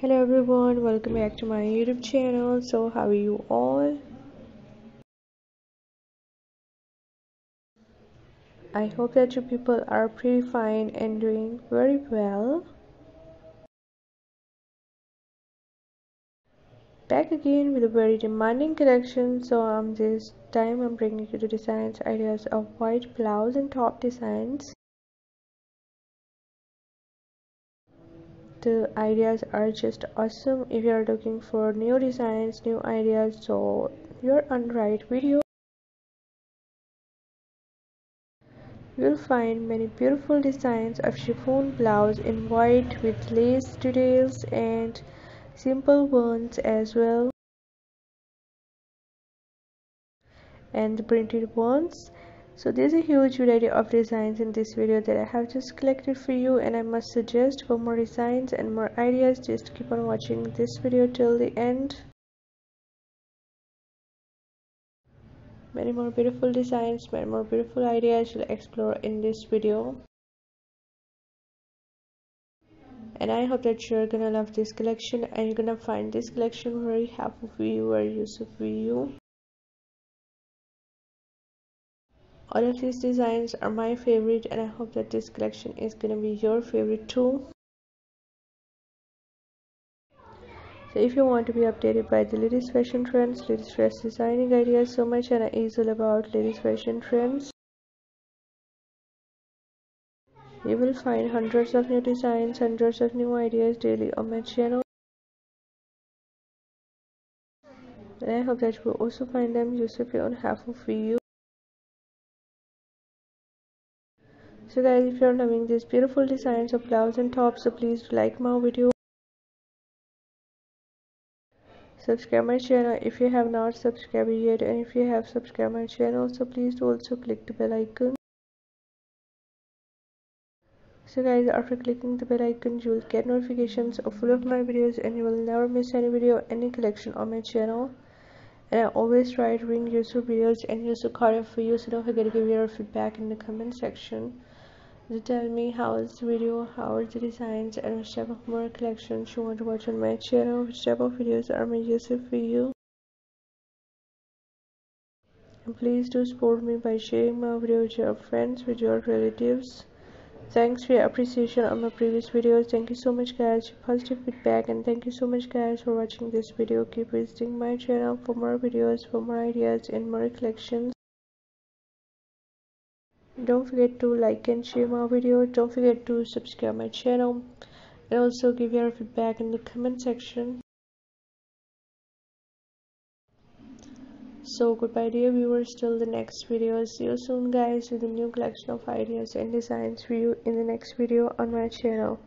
hello everyone. Welcome back to my youtube channel. So how are you all? I hope that you people are pretty fine and doing very well. Back again with a very demanding collection. So um this time i'm bringing you the designs ideas of white blouse and top designs the ideas are just awesome. If you are looking for new designs new ideas so you're on right video. You'll find many beautiful designs of chiffon blouse in white with lace details and simple ones as well. And the printed ones so there's a huge variety of designs in this video that I have just collected for you and I must suggest for more designs and more ideas just keep on watching this video till the end. Many more beautiful designs, many more beautiful ideas you'll explore in this video. And I hope that you're gonna love this collection and you're gonna find this collection very helpful for you, very useful for you. All of these designs are my favorite and i hope that this collection is gonna be your favorite too. So if you want to be updated by the latest fashion trends latest dress designing ideas so my channel is all about latest fashion trends. You will find hundreds of new designs hundreds of new ideas daily on my channel. And i hope that you will also find them useful and helpful for you so guys if you're loving these beautiful designs of blouse and tops so please like my video. Subscribe my channel if you have not subscribed yet and if you have subscribed my channel so please also click the bell icon. So guys after clicking the bell icon you will get notifications of all of my videos and you will never miss any video any collection on my channel. And I always try to bring useful videos and useful content for you so don't forget to give your feedback in the comment section tell me how is the video, how the designs and which type of more collections you want to watch on my channel, which type of videos are more useful for you. And please do support me by sharing my video with your friends, with your relatives. Thanks for your appreciation on my previous videos. Thank you so much guys for positive feedback and thank you so much guys for watching this video. Keep visiting my channel for more videos, for more ideas and more collections don't forget to like and share my video. Don't forget to subscribe my channel. And also give your feedback in the comment section. So goodbye dear viewers. Till the next video. See you soon guys with a new collection of ideas and designs for you in the next video on my channel